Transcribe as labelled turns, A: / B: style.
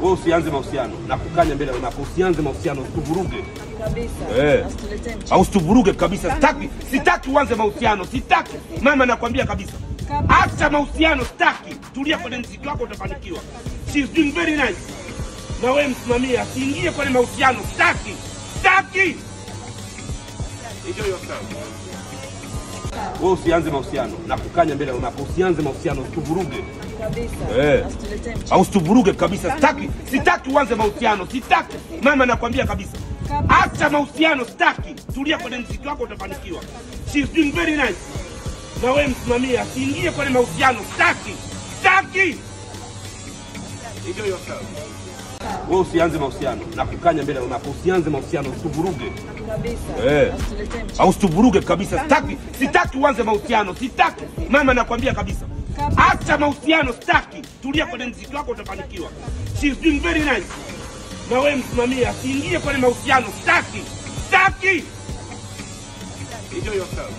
A: Wewe usianze mahusiano na kukanya mbele ya wanako, usianze mahusiano, usituvuruge
B: kabisa.
A: Eh. Au usituvuruge kabisa. Sitaki, sitaki uanze mahusiano, sitaki. Mama, nakwambia kabisa, acha mahusiano, sitaki. Tulia kwenye mziki wako, utafanikiwa. She is doing very nice, na wewe msimamie, asiingie kwenye mahusiano, sitaki, sitaki. Enjoy. Wewe usianze mahusiano na kukanya mbele ya wanako, usianze mahusiano, usituvuruge
B: Kabisa.
A: Eh. Au usituvuruge kabisa. Sitaki, sitaki uanze mahusiano, sitaki. Mama, nakwambia kabisa,
B: hata
A: acha mahusiano, sitaki. Tulia kwenye mziki wako, utafanikiwa. She's been very nice, na wewe msimamie, asiingie kwenye mahusiano, sitaki, sitaki. Enjoy yourself. Wewe usianze mahusiano na kukanya mbele mamako, usianze mahusiano, usituvuruge
B: Kabisa.
A: Eh. Au usituvuruge kabisa. Sitaki, sitaki uanze mahusiano, sitaki. Mama, nakwambia kabisa, Acha mahusiano, staki. Tulia kwenye mziki wako, utafanikiwa. She's been very nice, na wewe msimamie, asiingie kwenye mahusiano, Staki, staki. Enjoy yourself.